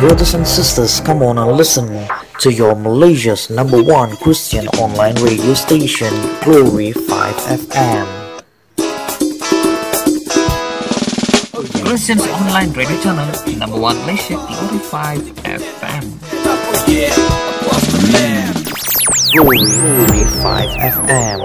Brothers and sisters, come on and listen to your Malaysia's number one Christian online radio station, Glory 5 FM. Christians online radio channel number one Malaysia Glory 5 FM. Glory, Glory 5 FM.